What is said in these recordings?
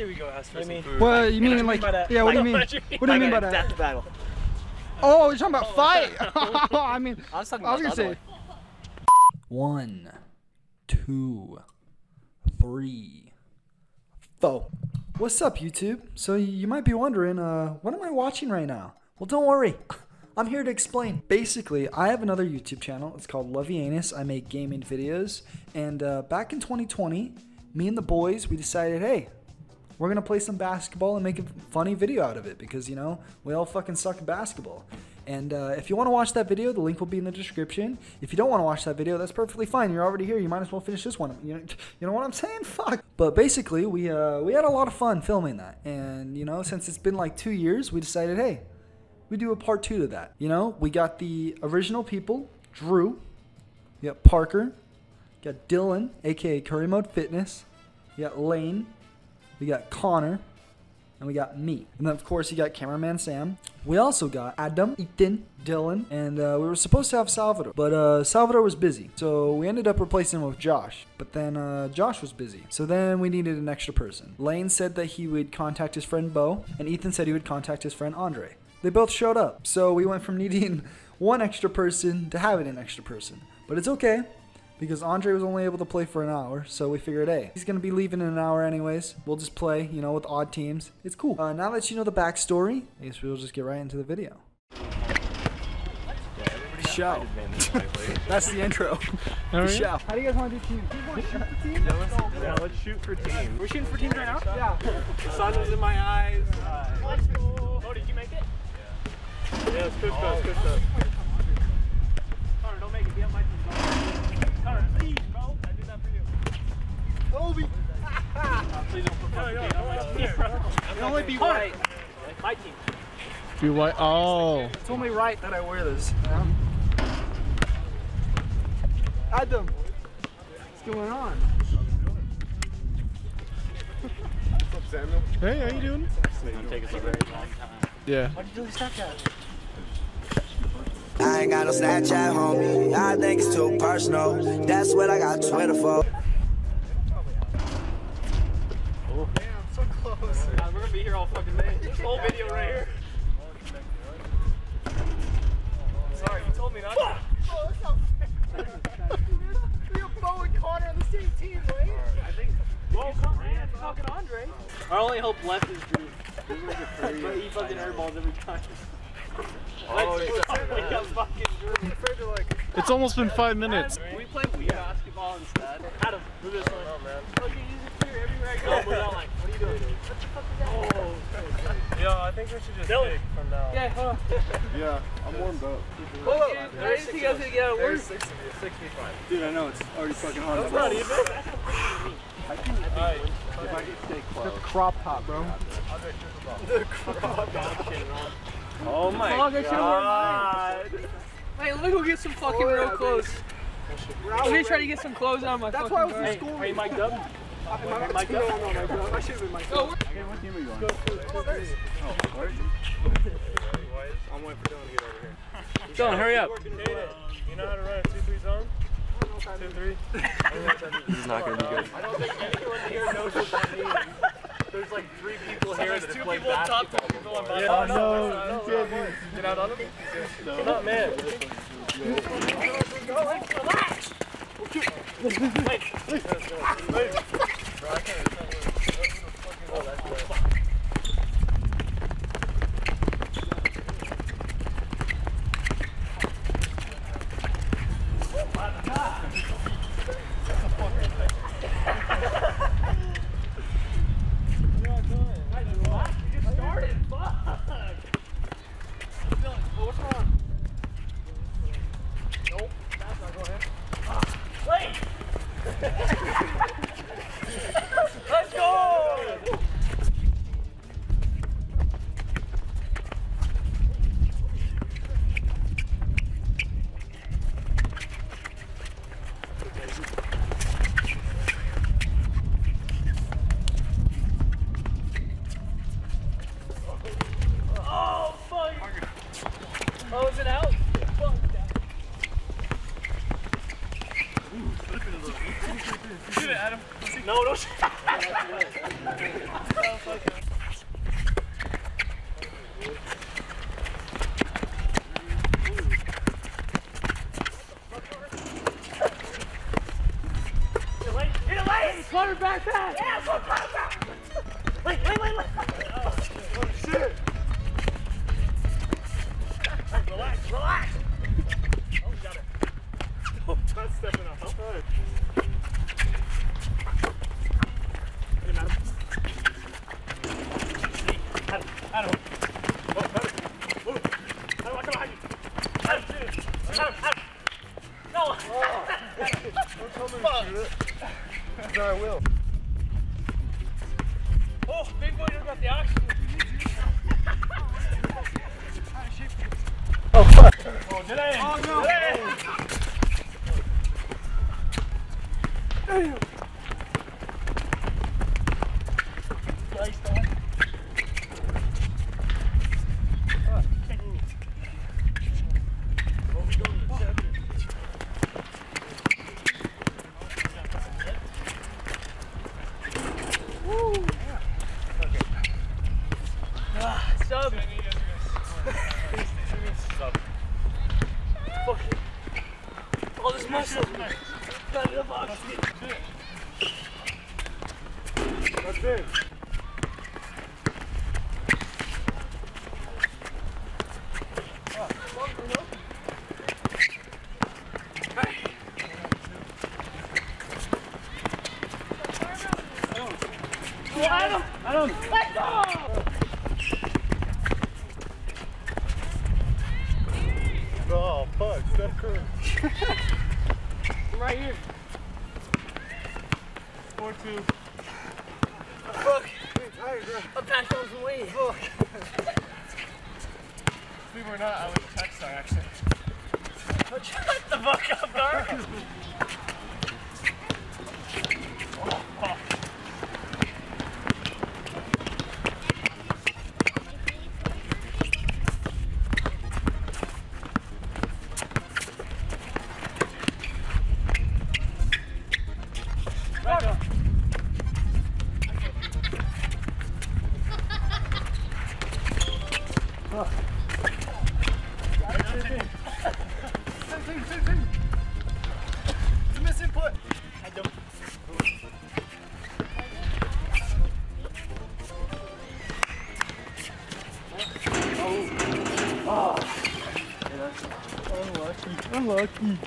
say we go ask for some food. Well, you mean like, yeah, what do you mean? What do you mean by that? Death battle. Oh, you're talking about fight. I mean, I was talking I was gonna say. other One, two, three, four. What's up, YouTube? So you might be wondering, uh, what am I watching right now? Well, don't worry. I'm here to explain. Basically, I have another YouTube channel. It's called Lovianus. I make gaming videos. And uh, back in 2020, me and the boys, we decided, hey, we're gonna play some basketball and make a funny video out of it because you know we all fucking suck at basketball. And uh, if you want to watch that video, the link will be in the description. If you don't want to watch that video, that's perfectly fine. You're already here. You might as well finish this one. You know, you know what I'm saying? Fuck. But basically, we uh, we had a lot of fun filming that, and you know, since it's been like two years, we decided, hey, we do a part two to that. You know, we got the original people, Drew, you got Parker, got Dylan, aka Curry Mode Fitness, you got Lane, we got Connor, and we got me. And then, of course, you got cameraman Sam. We also got Adam, Ethan, Dylan, and uh, we were supposed to have Salvador, but uh, Salvador was busy. So we ended up replacing him with Josh. But then uh, Josh was busy. So then we needed an extra person. Lane said that he would contact his friend Bo, and Ethan said he would contact his friend Andre. They both showed up. So we went from needing one extra person to having an extra person. But it's okay because Andre was only able to play for an hour, so we figured, hey, he's gonna be leaving in an hour anyways. We'll just play, you know, with odd teams. It's cool. Uh, now that you know the backstory, I guess we'll just get right into the video. Show. That's the intro. The show. How do you guys want to do teams? Yeah, let's shoot for team. We're shooting for teams right now. Yeah. The sun was in my eyes. Oh, did you make it? yeah, it's good stuff. Good stuff. Connor, don't make it. Be on my team. Connor, please, bro. I did that for you. Kobe. Please don't put fucking hate my team, only be Connor, right. like my team. Be white. Oh. It's only right that I wear this. Adam, what's going on? What's up, Samuel? Hey, how you doing? It's gonna take us a very long time. Yeah. Why'd you do the Snapchat? I ain't got no Snapchat, homie. I think it's too personal. That's what I got Twitter for. We're gonna be here all fucking day. This whole video right here. Sorry, you told me not to. I think. Well, come man, fucking Andre. Our only hope left is Drew. But he fucking airballs every time. Oh, Let's yeah. wake fucking It's almost been five minutes. We play Wii basketball instead. Adam, move this one. Oh, man. Look, you use it here everywhere I go. Move that line. What are you doing? What the fuck is that? Oh. Yo, I think we should just Dylan. pick from now. Yeah, hold on. Yeah, I'm warmed up. Hold up. Is there anything else to get out of work? There's 60, 65. Dude, I know it's already fucking hard. That's not even. I can't. If I get steak close. Crop top, bro. Oh my Fuck, I should've god. Hey, let me go get some fucking oh, real clothes. Let me try to get some clothes on my That's fucking why I was in school. Hey, school. Are you mic'd up? Mike, no, no, Mike, no. I should have been Mike. Go. Okay, what team are you on? I'm waiting for Dylan to get over here. Dylan, hurry up. You know how to run a 2-3 zone? 2-3? This is not gonna be good. I don't think anyone here knows what that means. There's like three people here that have played basketball. Two people on Oh, no, no, you can't do no. Get out on him? You're not man. Let's Good. Fuck. I'm packed on some weed. Fuck. Believe we were not, I was a track star actually. Shut the fuck up, bro. unlucky.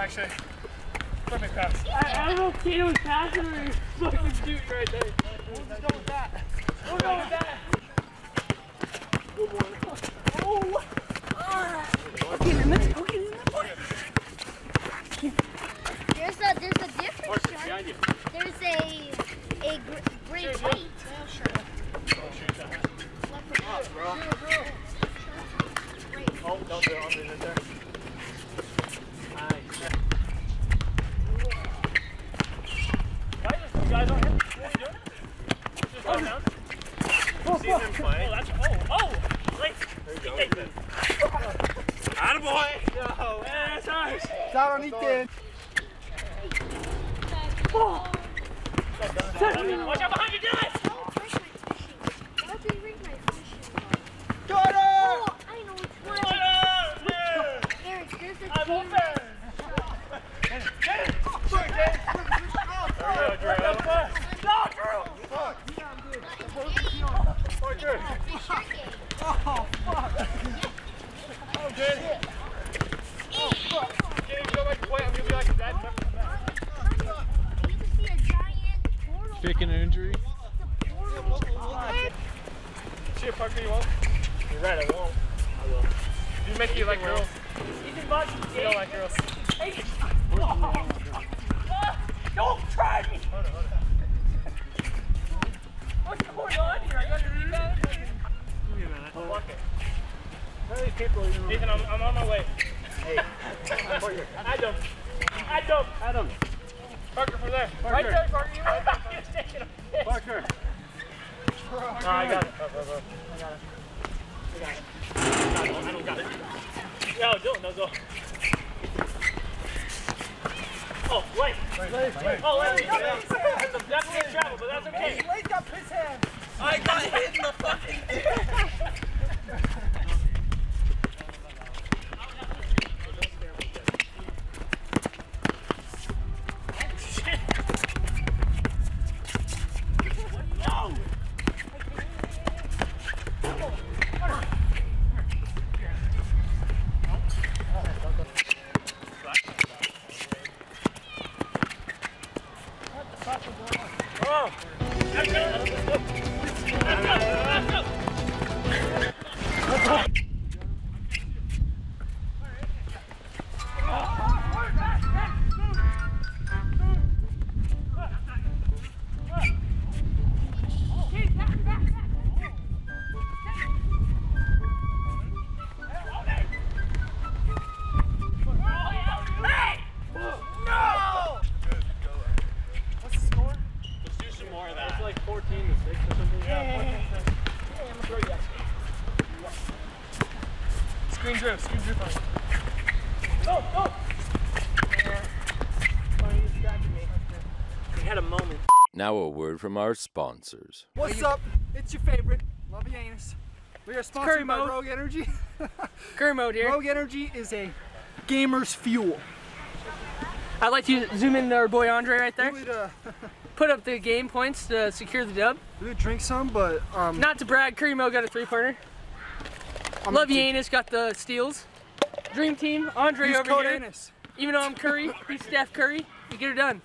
actually. Let me pass. I, I don't know if Kato was passing or he was fucking shooting right there. We'll just go with that. We'll go with that. It's out on Ethan. Watch out behind you, Dennis! Got it! Oh, I know which one. Eric, there's a team. You can see a giant portal. Faking an injury. Shit, Parker, you won't? You're right, I won't. I will. You make you like girls. You don't like girls. Don't try me! What's going on here? I got your rebound? Give me a minute. I'll walk it. Where are these people? Ethan, I'm, I'm on my way. Hey. Adam. Adam. Adam. Parker, from there. Right there, Parker. You right back. You're taking a piss. Parker. I got it. I got it. I got it. I don't got it. No, Dylan, no, go. Oh, wait. Oh, wait. That's definitely travel, but that's okay. Blake got piss hand. I got hit in the fucking Screen drift, screen drift on. Go, go! We had a moment. Now a word from our sponsors. What's up? It's your favorite, Lovianus. We are sponsored Curry by mode. Rogue Energy. Curry mode here. Rogue Energy is a gamer's fuel. I'd like to zoom in to our boy Andre right there. would, uh, Put up the game points to secure the dub. we would drink some, but um, Not to brag, Curry Mo got a three pointer. I'm Love gonna got the steals. Dream team, Andre use over code here. Anus. Even though I'm Curry, he's Steph Curry. We get her done.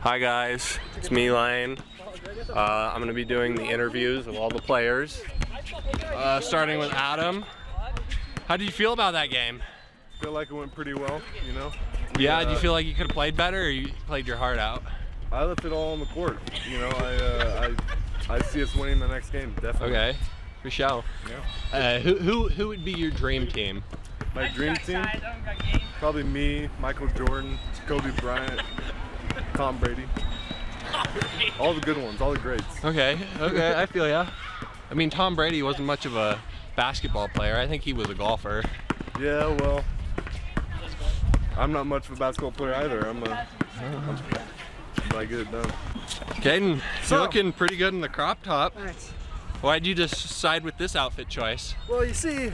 Hi guys, it's me, Lane. Uh, I'm going to be doing the interviews of all the players, uh, starting with Adam. How did you feel about that game? feel like it went pretty well, you know. Yeah, do you feel like you could have played better, or you played your heart out? I left it all on the court. You know, I uh, I I see us winning the next game, definitely. Okay, for sure. Yeah. Uh, who who who would be your dream team? My dream team, probably me, Michael Jordan, Kobe Bryant, Tom Brady. All the good ones, all the greats. Okay, okay, I feel ya. I mean, Tom Brady wasn't much of a basketball player. I think he was a golfer. Yeah, well, I'm not much of a basketball player either. I'm a, I'm, but I get it done. Caden, So- you're looking pretty good in the crop top. Thanks. Why'd you just side with this outfit choice? Well, you see,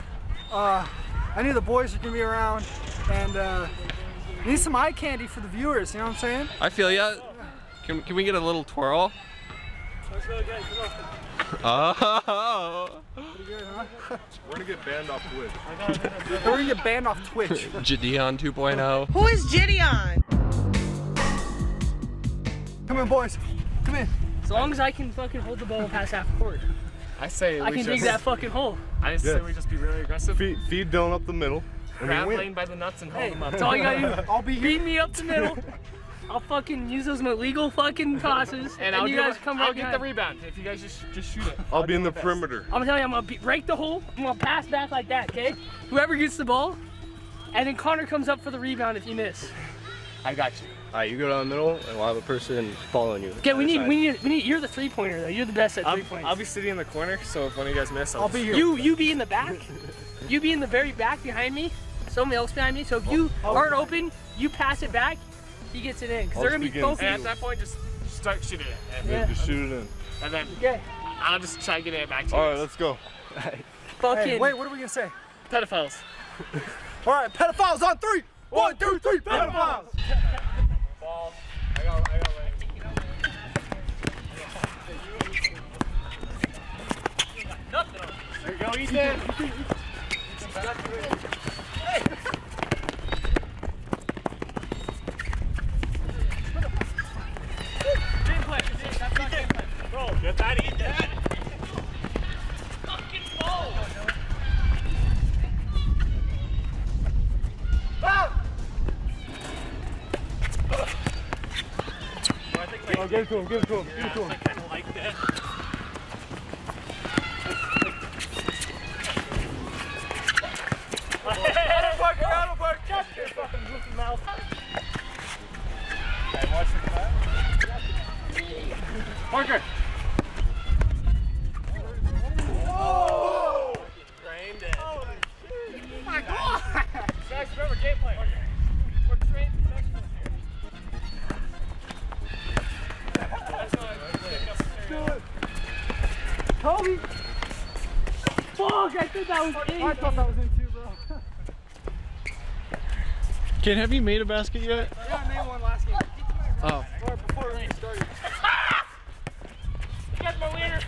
uh, I knew the boys were gonna be around, and uh, need some eye candy for the viewers. You know what I'm saying? I feel ya. Can, can we get a little twirl? Let's go again, Oh, We're gonna get banned off Twitch. We're gonna get banned off Twitch. Jadeon 2.0. Who is Gideon? Come in, boys. Come in. As long as I can fucking hold the ball past half court, I say I we can dig that fucking hole. I just say we just be really aggressive. Feed, feed Dylan up the middle, and Grab we Lane by the nuts and hold him up. That's all you gotta do. I'll be here. Beat me up the middle. I'll fucking use those illegal fucking tosses, and, And I'll, you guys it- come I'll right get the rebound if you guys just just shoot it. I'll be in the perimeter. I'm gonna tell you, I'm gonna be, break the hole. I'm gonna pass back like that, okay? Whoever gets the ball, and then Connor comes up for the rebound if you miss. I got you. Alright, you go down the middle, and we'll have a person following you. Okay, we need, we need, we need. You're the three pointer though. You're the best at I'll, three points. I'll be sitting in the corner, so if one of you guys miss, I'll, I'll be here. You, you be in the back. You be in the very back behind me. Someone else behind me. So if you aren't open, you pass it back, he gets it in. Because they're gonna be begin. focused. And at that point, just start shooting it. And, Yeah. Just shoot it in. and then Okay. I'll just try to get it back to you. All right, let's go. Fucking. Hey, wait, what are we gonna say? Pedophiles. All right, pedophiles on three. One, two, three, pedophiles. give it to him, give it to him, give it to him. Parker. Oh! Framed. Oh! I think that was in. I bro. Ken, have you made a basket yet? Yeah, I made one last game. Oh. Or before we started. Get my wiener.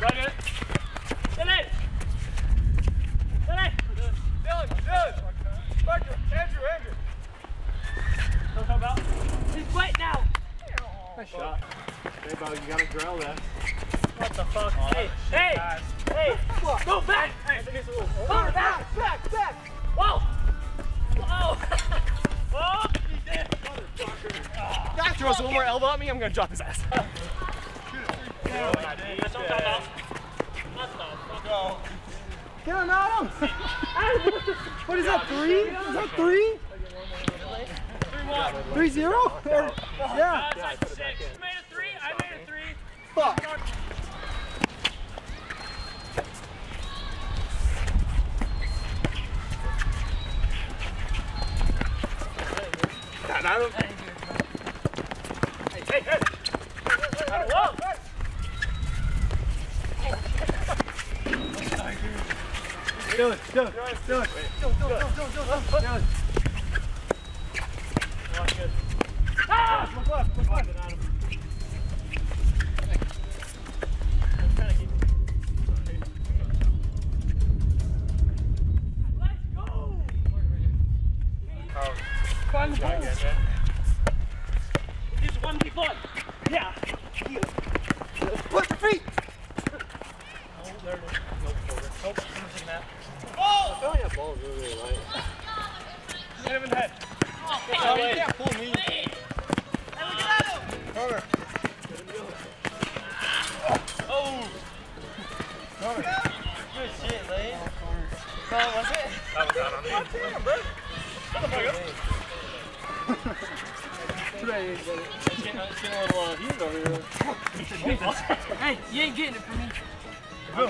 Got it. Get it. Get it. Dylan, Dylan. Parker, Andrew, Andrew. Don't come out. He's wet now. Nice shot. Hey, bro, you gotta that. What the fuck? Oh, hey, hey, guys. hey. Go back. Hey, it's a back. Back, back. Whoa. Whoa. Whoa. He's dead! in. Guy throws one more elbow at me, I'm gonna drop his ass. That's what I'm talking about. What the fuck? Get him, Adam. what is that, three? Is that three? Three zero? Or- yeah. Fuck. Adam. Hey, hey, hey. Whoa. Dylan, Dylan, Dylan. Dylan. Ah! Look left, look left. Shit, Lane. It? That was not on me. Uh, here. hey, you ain't getting it from me. You.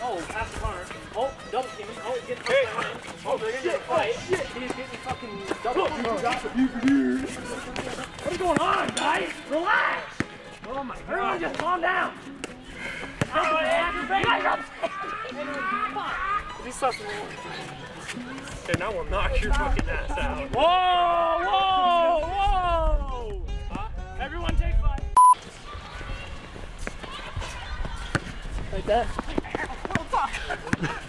Oh, pass the corner. Oh, double team. Oh, he's getting hey. Oh, they're get a fight. He's getting fucking double team. What's going on, guys? Relax. Oh my god. Everyone just calm down. Everybody aggravate. These stuff's Okay, now we'll knock your fucking ass out. Whoa, whoa, whoa. Everyone take five. Like that. Oh,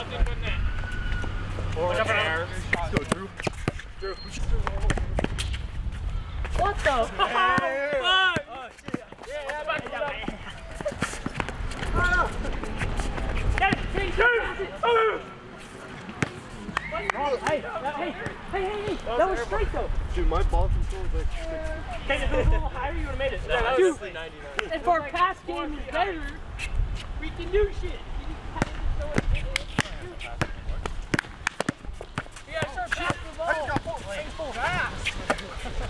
Nothing but net. Or air. Let's go, Drew. Drew. What the fuck? Yeah, yeah, back it up. Get it, shoot! Oh! Hey, hey, hey, hey, hey, that was straight though. Dude, my ball control is like if it was a little higher, you would have made it. that Dude, 99. if our pass game is better, we can do shit. You gotta start passing the ball. Thing's full of ass.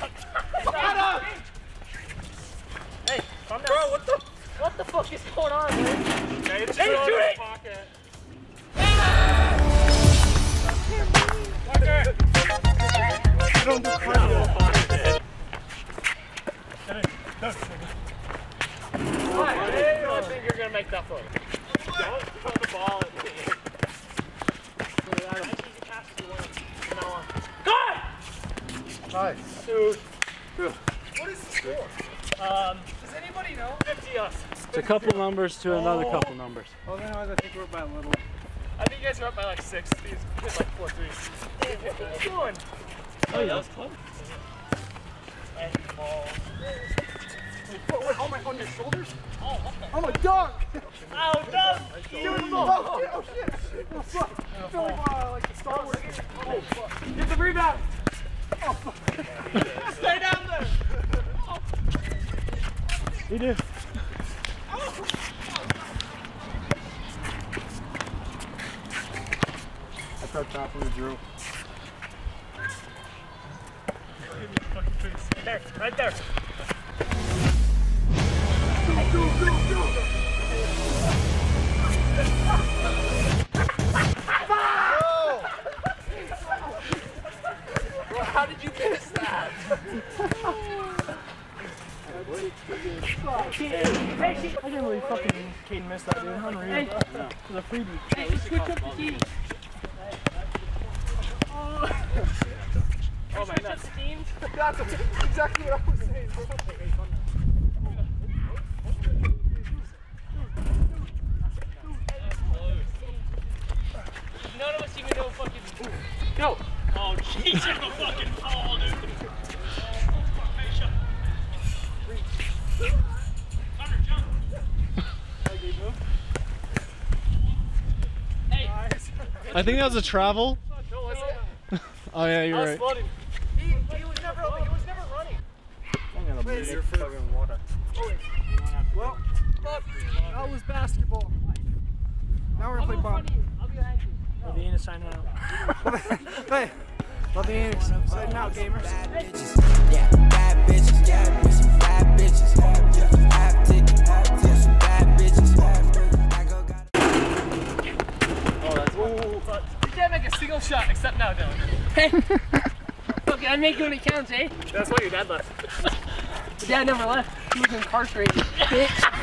Hey, calm down. Bro, what the? What the fuck is going on, man? Hey, it's Hey, still shoot it! pocket. I don't do crazy. I don't think you're gonna make that play. Don't throw the ball at me. Nice. Dude. What is the score? Um, Does anybody know? 50 us. It's a couple numbers to another couple numbers. Oh, then I think we're by a little. I think you guys are up by like six. These hit like four threes. Hey, what are you doing? Oh yeah, that's close. And ball. Oh, my, on your shoulders? Oh, what the? I'm a dunk! Oh, no! Beautiful! Oh, shit, oh, shit! Oh, fuck. I feel like, uh, like the Star Wars. Oh, fuck. Get the rebound! Oh, fuck. Stay down there! You do. I tried tapping the Drew. There, right there. How did you miss that? Hey, she, I can't believe fucking Caden missed that, dude. Unreal. Hey, it was a freebie. Hey, switch up the teams. Oh my nuts. That's exactly what I was saying. I think that was a travel. No, was? Oh yeah, you're right. floating. He, he was never, he was never running. Wait, you're fucking water. Well, that was basketball. Now we're gonna play ball. I'll be behind you. The is signing out. Hey, love the Phoenix. Signing out, gamers. Yeah, bad bitches, yeah, with some bad bitches. Half ticket, yeah, some bad bitches. I go got You can't make a single shot except now, Dylan. Hey. Okay, I'm making when it counts, eh? That's why your dad left. Dad never left. He was incarcerated. Bitch.